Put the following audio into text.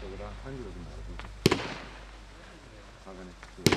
쪽으로 한 기로 좀 나오고. 작은 애.